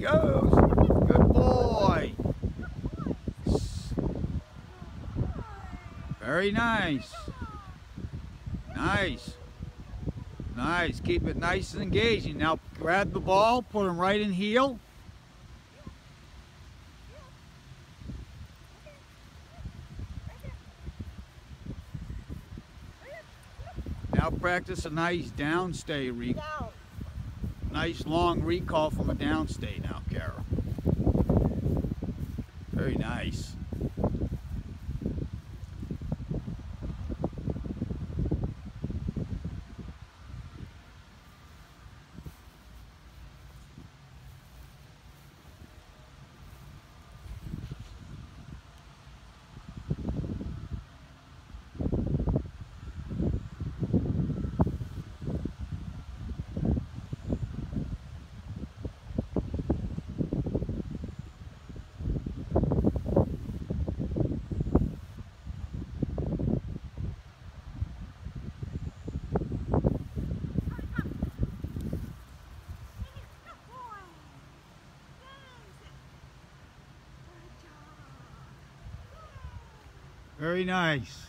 goes. Good boy. Very nice. Nice. Nice. Keep it nice and engaging. Now grab the ball, put him right in heel. Now practice a nice down stay, nice long recall from a downstay now, Carol. Very nice. Very nice.